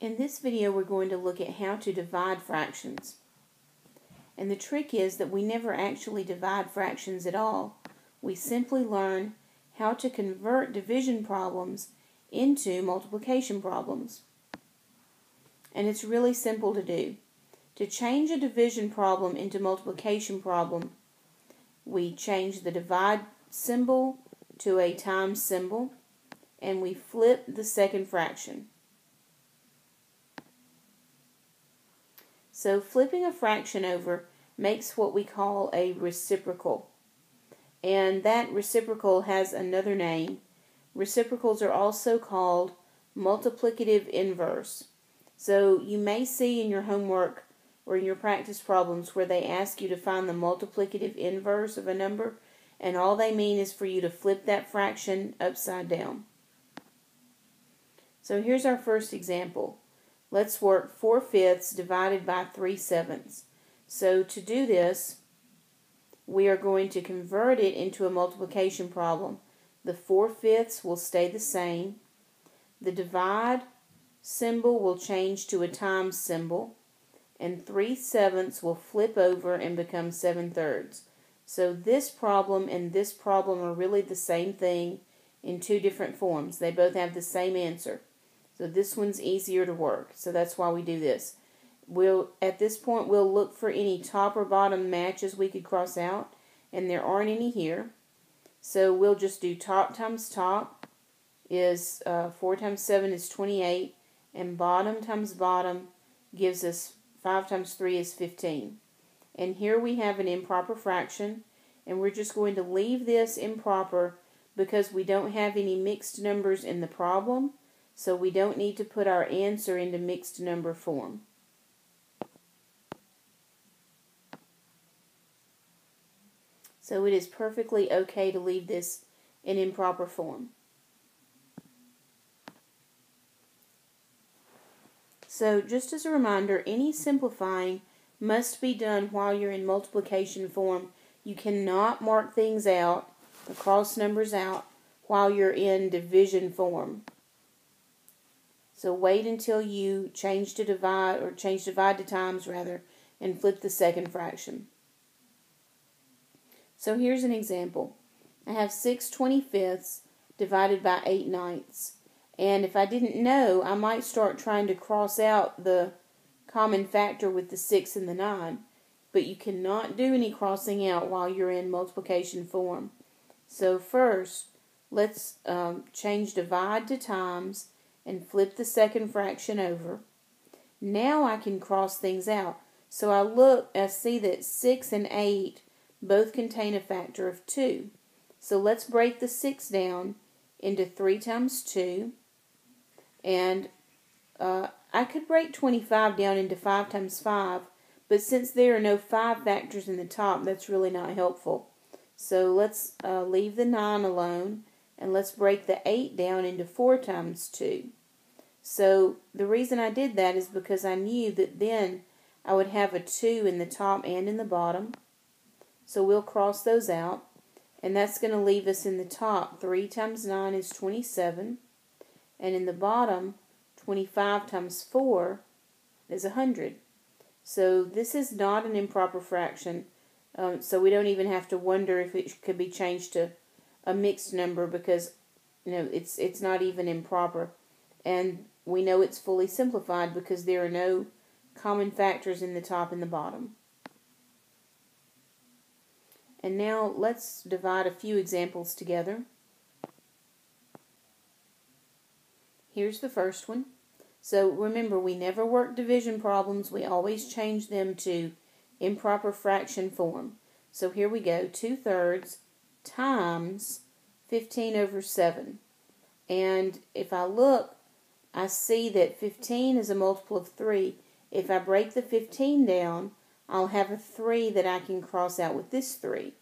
In this video we're going to look at how to divide fractions. And the trick is that we never actually divide fractions at all. We simply learn how to convert division problems into multiplication problems. And it's really simple to do. To change a division problem into multiplication problem, we change the divide symbol to a times symbol and we flip the second fraction. So flipping a fraction over makes what we call a reciprocal. And that reciprocal has another name. Reciprocals are also called multiplicative inverse. So you may see in your homework or in your practice problems where they ask you to find the multiplicative inverse of a number, and all they mean is for you to flip that fraction upside down. So here's our first example. Let's work 4 fifths divided by 3 sevenths. So to do this, we are going to convert it into a multiplication problem. The 4 fifths will stay the same. The divide symbol will change to a times symbol. And 3 sevenths will flip over and become 7 thirds. So this problem and this problem are really the same thing in two different forms. They both have the same answer. So this one's easier to work. So that's why we do this. We'll At this point, we'll look for any top or bottom matches we could cross out. And there aren't any here. So we'll just do top times top is uh, 4 times 7 is 28. And bottom times bottom gives us 5 times 3 is 15. And here we have an improper fraction. And we're just going to leave this improper because we don't have any mixed numbers in the problem so we don't need to put our answer into mixed number form. So it is perfectly okay to leave this in improper form. So just as a reminder, any simplifying must be done while you're in multiplication form. You cannot mark things out, cross numbers out, while you're in division form. So wait until you change to divide, or change divide to times rather, and flip the second fraction. So here's an example. I have 6 25ths divided by 8 ninths. And if I didn't know, I might start trying to cross out the common factor with the 6 and the 9. But you cannot do any crossing out while you're in multiplication form. So first, let's um, change divide to times and flip the second fraction over. Now I can cross things out. So I look, I see that 6 and 8 both contain a factor of 2. So let's break the 6 down into 3 times 2. And uh, I could break 25 down into 5 times 5, but since there are no 5 factors in the top, that's really not helpful. So let's uh, leave the 9 alone, and let's break the 8 down into 4 times 2. So the reason I did that is because I knew that then I would have a 2 in the top and in the bottom. So we'll cross those out. And that's going to leave us in the top 3 times 9 is 27. And in the bottom, 25 times 4 is 100. So this is not an improper fraction. Um, so we don't even have to wonder if it could be changed to a mixed number because you know it's it's not even improper. And we know it's fully simplified because there are no common factors in the top and the bottom. And now let's divide a few examples together. Here's the first one. So remember, we never work division problems. We always change them to improper fraction form. So here we go. 2 thirds times 15 over 7. And if I look, I see that 15 is a multiple of 3. If I break the 15 down, I'll have a 3 that I can cross out with this 3.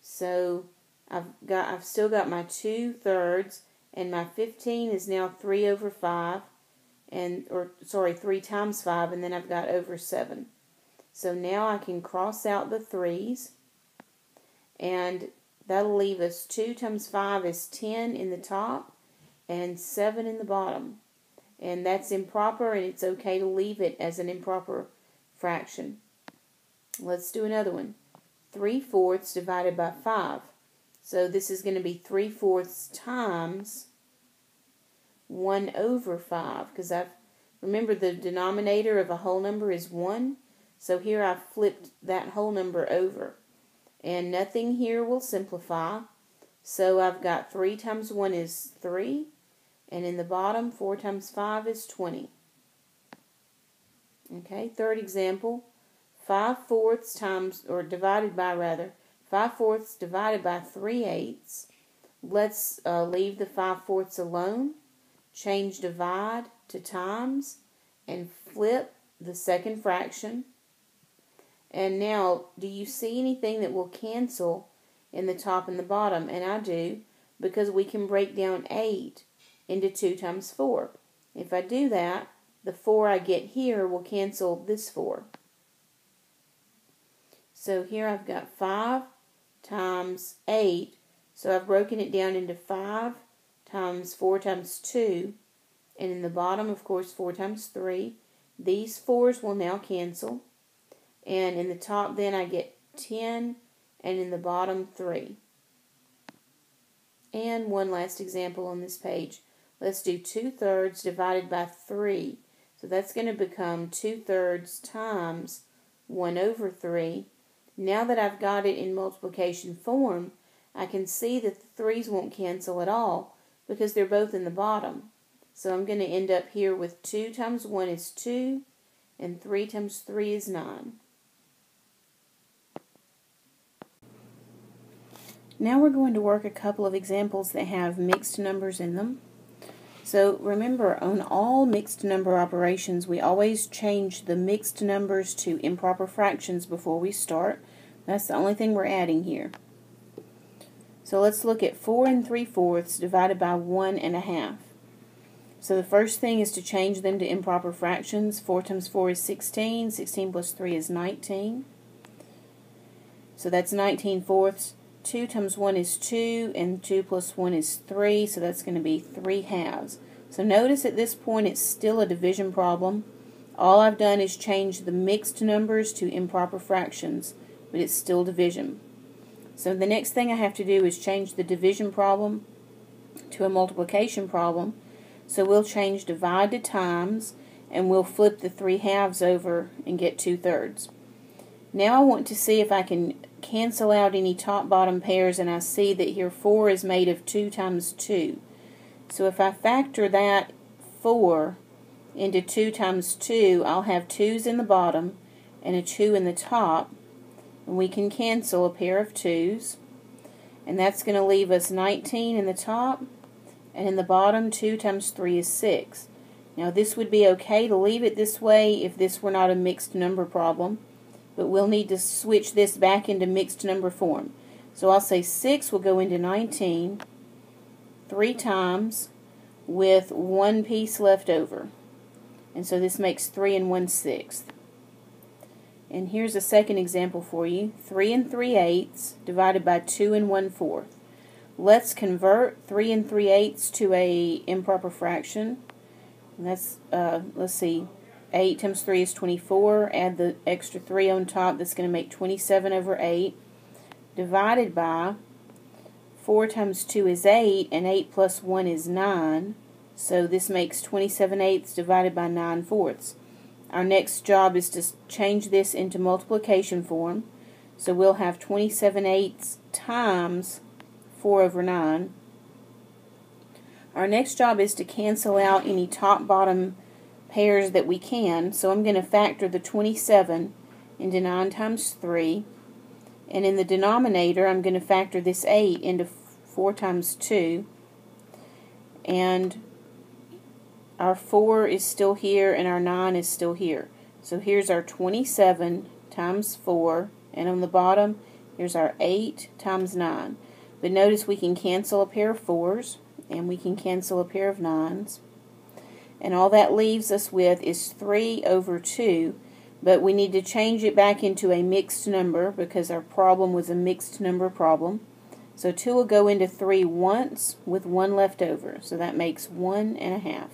So I've got I've still got my 2 thirds and my 15 is now 3 over 5 and or sorry 3 times 5 and then I've got over 7. So now I can cross out the 3's and that'll leave us 2 times 5 is 10 in the top and 7 in the bottom. And that's improper, and it's okay to leave it as an improper fraction. Let's do another one. 3 fourths divided by 5. So this is going to be 3 fourths times 1 over 5 because I've remember the denominator of a whole number is 1 so here I've flipped that whole number over and nothing here will simplify so I've got 3 times 1 is 3 and in the bottom 4 times 5 is 20 okay third example 5 fourths times or divided by rather 5 fourths divided by 3 eighths let's uh, leave the 5 fourths alone change divide to times, and flip the second fraction. And now, do you see anything that will cancel in the top and the bottom? And I do, because we can break down 8 into 2 times 4. If I do that, the 4 I get here will cancel this 4. So here I've got 5 times 8. So I've broken it down into 5 times 4 times 2. And in the bottom, of course, 4 times 3. These 4s will now cancel. And in the top, then, I get 10. And in the bottom, 3. And one last example on this page. Let's do 2 thirds divided by 3. So that's going to become 2 thirds times 1 over 3. Now that I've got it in multiplication form, I can see that the 3's won't cancel at all because they're both in the bottom. So I'm going to end up here with 2 times 1 is 2, and 3 times 3 is 9. Now we're going to work a couple of examples that have mixed numbers in them. So remember, on all mixed number operations, we always change the mixed numbers to improper fractions before we start. That's the only thing we're adding here. So let's look at 4 and 3 fourths divided by 1 and a half. So the first thing is to change them to improper fractions. 4 times 4 is 16. 16 plus 3 is 19. So that's 19 fourths. 2 times 1 is 2, and 2 plus 1 is 3, so that's going to be 3 halves. So notice at this point it's still a division problem. All I've done is change the mixed numbers to improper fractions, but it's still division. So the next thing I have to do is change the division problem to a multiplication problem. So we'll change divide to times and we'll flip the 3 halves over and get 2 thirds. Now I want to see if I can cancel out any top-bottom pairs and I see that here 4 is made of 2 times 2. So if I factor that 4 into 2 times 2, I'll have 2's in the bottom and a 2 in the top and we can cancel a pair of 2's and that's going to leave us 19 in the top and in the bottom 2 times 3 is 6. Now this would be okay to leave it this way if this were not a mixed number problem, but we'll need to switch this back into mixed number form. So I'll say 6 will go into 19 three times with one piece left over. And so this makes 3 and 1 sixth. And here's a second example for you. 3 and 3 eighths divided by 2 and 1 fourth. Let's convert 3 and 3 eighths to a improper fraction. And that's, uh, let's see, 8 times 3 is 24. Add the extra 3 on top. That's going to make 27 over 8. Divided by 4 times 2 is 8, and 8 plus 1 is 9. So this makes 27 eighths divided by 9 fourths. Our next job is to change this into multiplication form. So we'll have 27 eighths times 4 over 9. Our next job is to cancel out any top-bottom pairs that we can. So I'm going to factor the 27 into 9 times 3. And in the denominator, I'm going to factor this 8 into 4 times 2. And our 4 is still here and our 9 is still here. So here's our 27 times 4. And on the bottom, here's our 8 times 9. But notice we can cancel a pair of 4s and we can cancel a pair of 9s. And all that leaves us with is 3 over 2. But we need to change it back into a mixed number because our problem was a mixed number problem. So 2 will go into 3 once with 1 left over. So that makes 1 and a half.